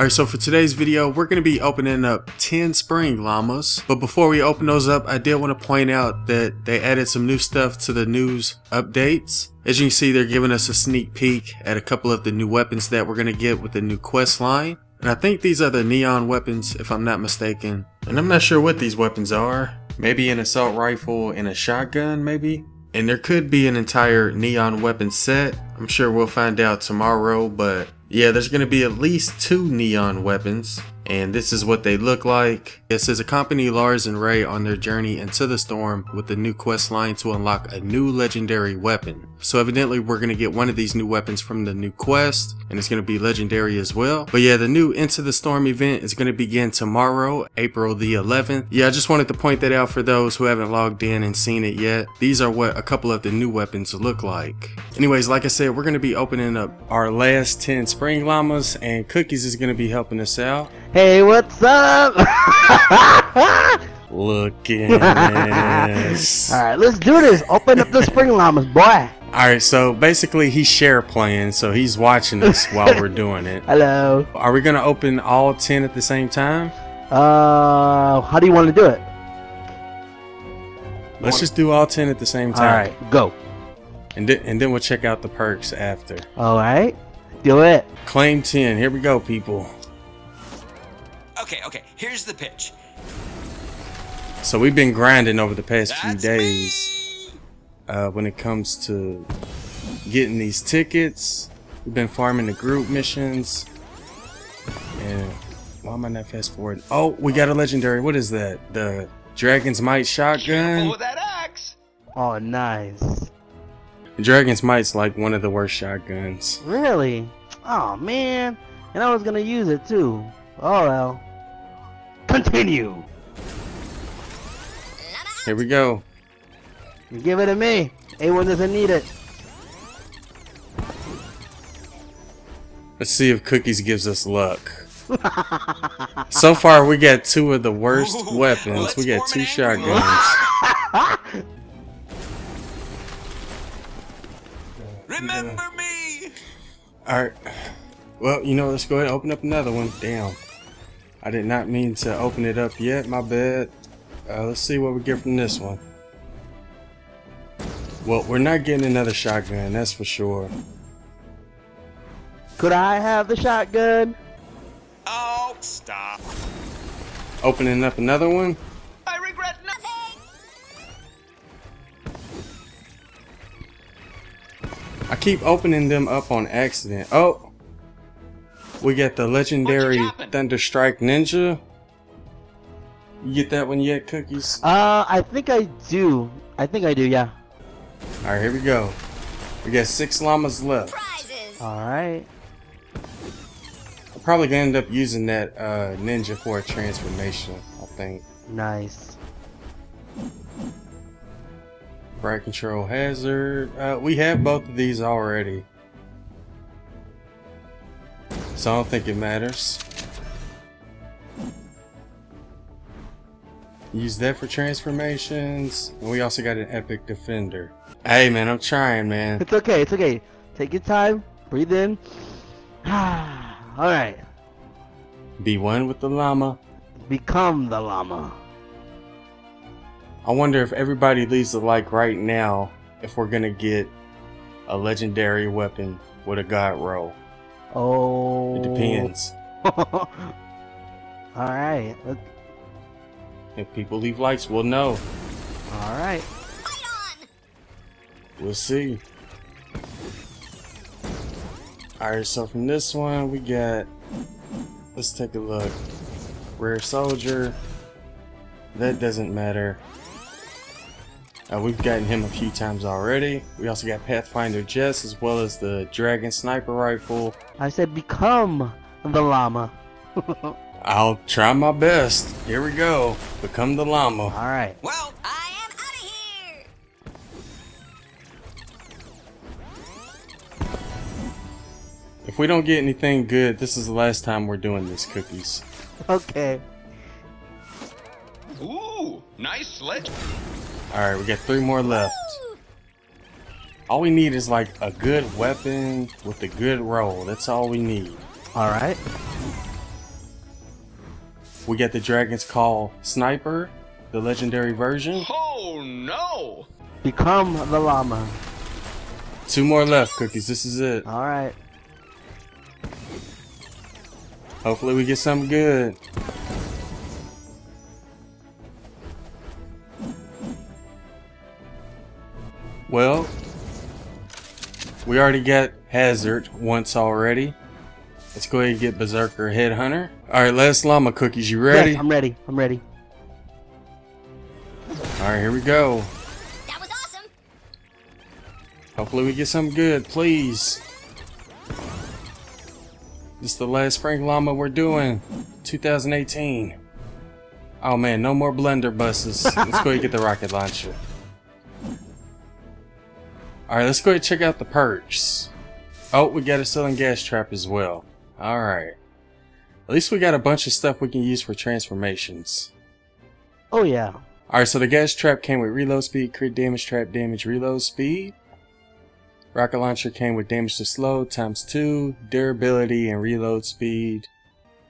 Alright, so for today's video, we're going to be opening up 10 spring llamas. But before we open those up, I did want to point out that they added some new stuff to the news updates. As you can see, they're giving us a sneak peek at a couple of the new weapons that we're going to get with the new quest line. And I think these are the neon weapons, if I'm not mistaken. And I'm not sure what these weapons are. Maybe an assault rifle and a shotgun, maybe? And there could be an entire neon weapon set. I'm sure we'll find out tomorrow, but yeah, there's going to be at least two neon weapons, and this is what they look like. It says accompany Lars and Ray on their journey into the storm with the new quest line to unlock a new legendary weapon. So evidently we're going to get one of these new weapons from the new quest, and it's going to be legendary as well. But yeah, the new Into the Storm event is going to begin tomorrow, April the 11th. Yeah, I just wanted to point that out for those who haven't logged in and seen it yet. These are what a couple of the new weapons look like. Anyways, like I said, we're going to be opening up our last 10 spring llamas, and Cookies is going to be helping us out. Hey, what's up? Look at this. Alright, let's do this. Open up the spring llamas, boy. Alright, so basically he's share playing, so he's watching us while we're doing it. Hello. Are we gonna open all 10 at the same time? Uh, how do you want to do it? Let's just do all 10 at the same time. Alright, go. And, then and then we'll check out the perks after. Alright, do it. Claim 10. Here we go, people. Okay, okay, here's the pitch. So we've been grinding over the past few days uh, when it comes to getting these tickets. We've been farming the group missions. And why am I not fast forward? Oh, we got a legendary. What is that? The Dragon's Might shotgun. with that axe. Oh, nice. Dragon's Might's like one of the worst shotguns. Really? Oh, man. And I was gonna use it too. Oh, well. Continue. Here we go. Give it to me. A1 doesn't need it. Let's see if Cookies gives us luck. So far, we got two of the worst Ooh, weapons. We got two shotguns. Remember me. Alright. Well, you know, let's go ahead and open up another one. Damn. I did not mean to open it up yet. My bad. Uh, let's see what we get from this one. Well, we're not getting another shotgun, that's for sure. Could I have the shotgun? Oh, stop. Opening up another one. I regret nothing. I keep opening them up on accident. Oh! We got the legendary What just happened? Thunder Strike Ninja. You get that one yet, Cookies? Uh, I think I do. I think I do, yeah. Alright, here we go. We got six llamas left. Alright. I'm probably gonna end up using that uh, ninja for a transformation, I think. Nice. Riot control hazard. Uh, we have both of these already. So I don't think it matters. Use that for transformations. And we also got an epic defender. Hey man, I'm trying man. It's okay, it's okay. Take your time, breathe in. Alright. Be one with the llama. Become the llama. I wonder if everybody leaves a like right now if we're gonna get a legendary weapon with a god roll. Oh. It depends. Alright. let- If people leave likes, we'll know. Alright. We'll see. Alright, so from this one, we got. Let's take a look. Rare Soldier. That doesn't matter. Uh, we've gotten him a few times already. We also got Pathfinder Jess as well as the Dragon Sniper Rifle. I said become the llama. I'll try my best. Here we go. Become the llama. Alright. Well, I am out of here! If we don't get anything good, this is the last time we're doing this, Cookies. Okay. ooh, nice sledge. Alright, we got three more left. All we need is like a good weapon with a good roll. That's all we need. Alright. We got the Dragon's Call Sniper, the legendary version. Oh no! Become the llama. Two more left, Cookies. This is it. Alright. Hopefully we get something good. Well, we already got Hazard once already. Let's go ahead and get Berserker Headhunter. Alright, last llama cookies, you ready? Yes, I'm ready. I'm ready. Alright, here we go. That was awesome. Hopefully we get something good, please. This is the last spring llama we're doing. 2018. Oh man, no more blunderbusses. Let's go ahead and get the rocket launcher. Alright, let's go ahead and check out the perks. Oh, we got a ceiling gas trap as well. Alright. At least we got a bunch of stuff we can use for transformations. Oh yeah. Alright, so the gas trap came with reload speed, crit damage, trap damage, reload speed. Rocket launcher came with damage to slow times 2, durability, and reload speed.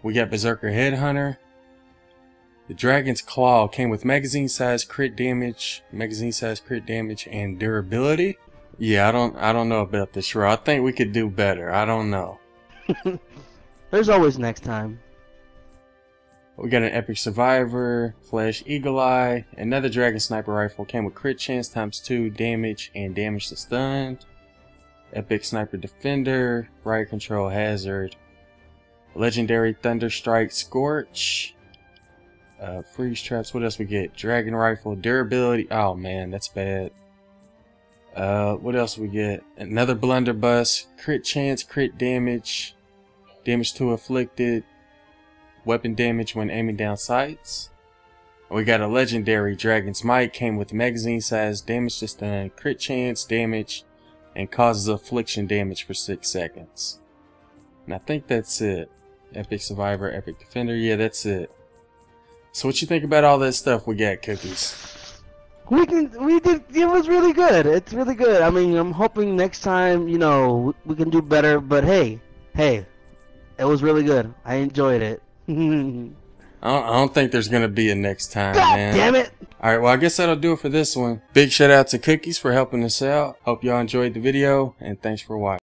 We got Berserker Headhunter. The Dragon's Claw came with magazine size, crit damage, magazine size, crit damage, and durability. Yeah, I don't, I don't know about this, row. I think we could do better. I don't know. There's always next time. We got an Epic Survivor, Flash Eagle Eye, another Dragon Sniper Rifle came with crit chance times 2, damage, and damage to stunned. Epic Sniper Defender, Riot Control Hazard, Legendary Thunder Strike Scorch, uh, Freeze Traps, what else we get? Dragon Rifle, Durability, oh man, that's bad. Uh, what else we get? Another Blunderbuss, Crit Chance, Crit Damage, Damage to Afflicted, weapon damage when aiming down sights. We got a legendary Dragon's Might, came with magazine size, damage to stun, crit chance, damage, and causes affliction damage for 6 seconds. And I think that's it. Epic Survivor, Epic Defender, yeah that's it. So what you think about all that stuff we got, Cookies? We can. We did. It was really good. It's really good. I mean, I'm hoping next time, you know, we can do better. But hey, hey, it was really good. I enjoyed it. I don't, I don't think there's gonna be a next time, God man. damn it! Alright, well I guess that'll do it for this one. Big shout out to Cookies for helping us out. Hope y'all enjoyed the video, and thanks for watching.